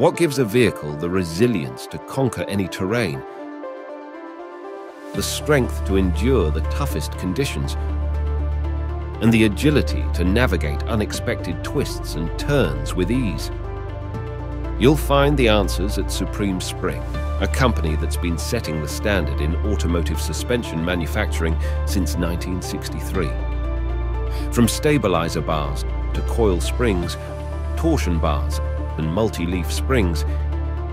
What gives a vehicle the resilience to conquer any terrain, the strength to endure the toughest conditions, and the agility to navigate unexpected twists and turns with ease? You'll find the answers at Supreme Spring, a company that's been setting the standard in automotive suspension manufacturing since 1963. From stabilizer bars to coil springs, torsion bars, and multi-leaf springs,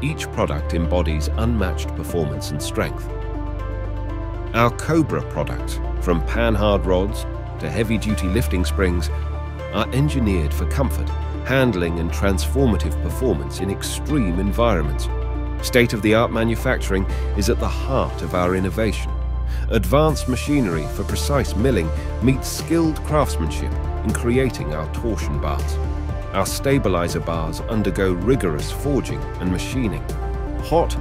each product embodies unmatched performance and strength. Our Cobra products, from panhard rods to heavy-duty lifting springs, are engineered for comfort, handling and transformative performance in extreme environments. State-of-the-art manufacturing is at the heart of our innovation. Advanced machinery for precise milling meets skilled craftsmanship in creating our torsion bars. Our stabilizer bars undergo rigorous forging and machining. Hot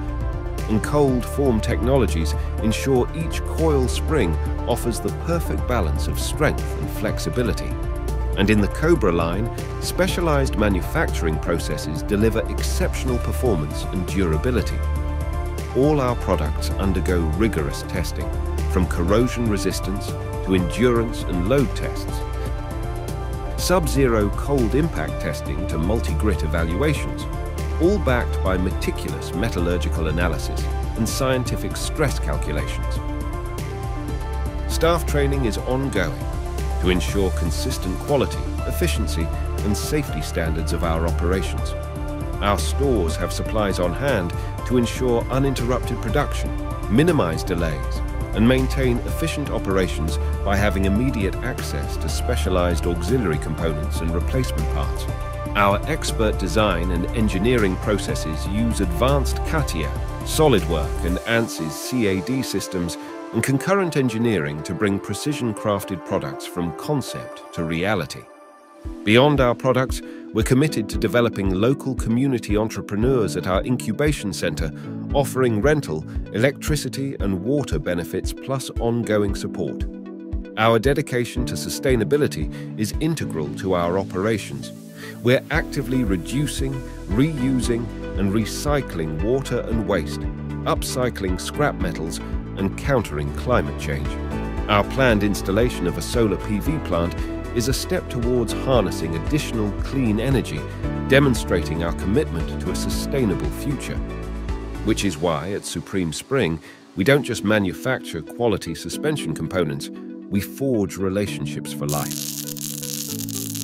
and cold form technologies ensure each coil spring offers the perfect balance of strength and flexibility. And in the Cobra line, specialized manufacturing processes deliver exceptional performance and durability. All our products undergo rigorous testing, from corrosion resistance to endurance and load tests, sub-zero cold impact testing to multi-grit evaluations, all backed by meticulous metallurgical analysis and scientific stress calculations. Staff training is ongoing to ensure consistent quality, efficiency and safety standards of our operations. Our stores have supplies on hand to ensure uninterrupted production, minimize delays and maintain efficient operations by having immediate access to specialized auxiliary components and replacement parts. Our expert design and engineering processes use advanced CATIA, SolidWork and ANSYS CAD systems and concurrent engineering to bring precision-crafted products from concept to reality. Beyond our products, we're committed to developing local community entrepreneurs at our incubation center, offering rental, electricity and water benefits plus ongoing support. Our dedication to sustainability is integral to our operations. We're actively reducing, reusing and recycling water and waste, upcycling scrap metals and countering climate change. Our planned installation of a solar PV plant is a step towards harnessing additional clean energy, demonstrating our commitment to a sustainable future. Which is why, at Supreme Spring, we don't just manufacture quality suspension components, we forge relationships for life.